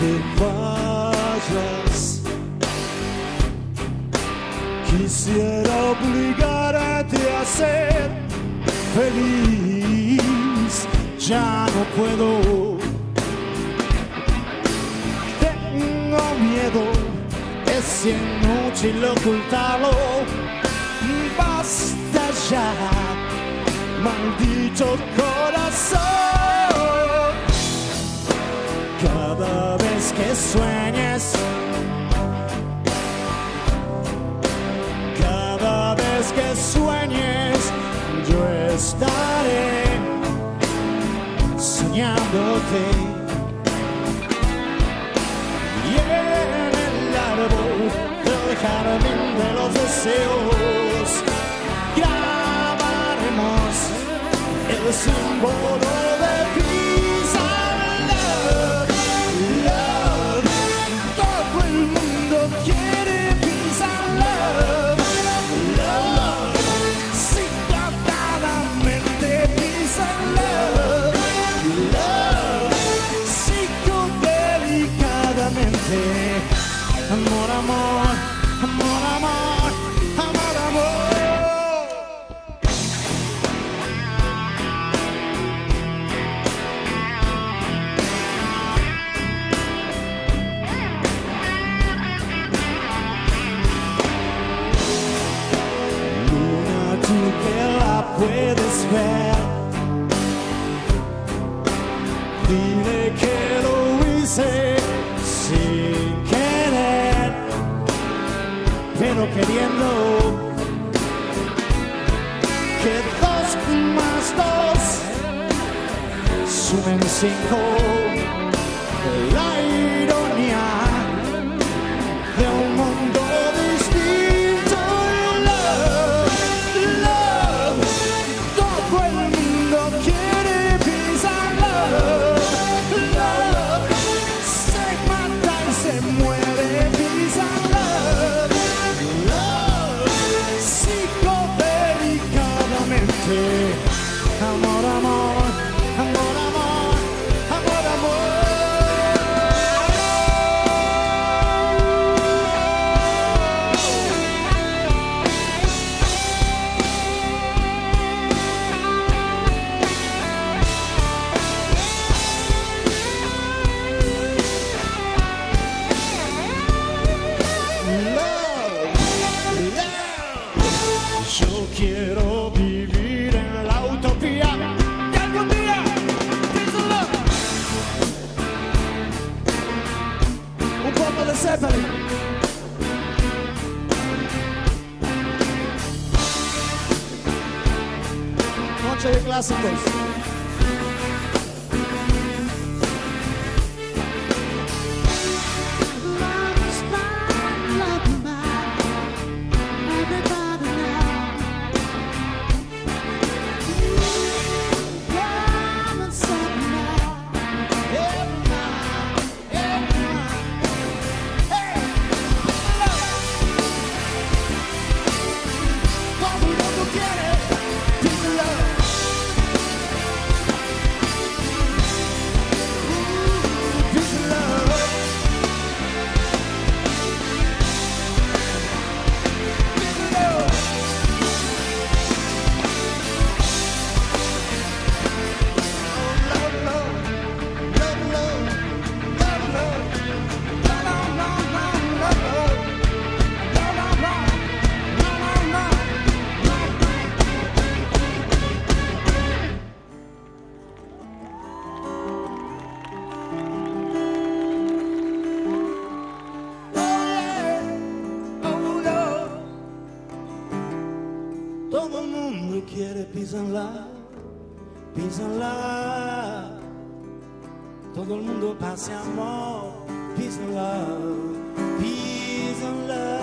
te vayas. Quisiera obligarte a ser feliz, ya no puedo. Tengo miedo, es inútil ocultarlo. Basta ya, maldito corazón. Cada que sueñes, cada vez que sueñes, yo estaré soñándote. Y en el árbol del jardín de los deseos puedes ver. Dile que lo hice sin querer, pero queriendo que dos más dos sumen cinco. La se muere peace Noche de clásicos. peace and love, peace and love. Todo el mundo pase amor, peace and love, peace and love.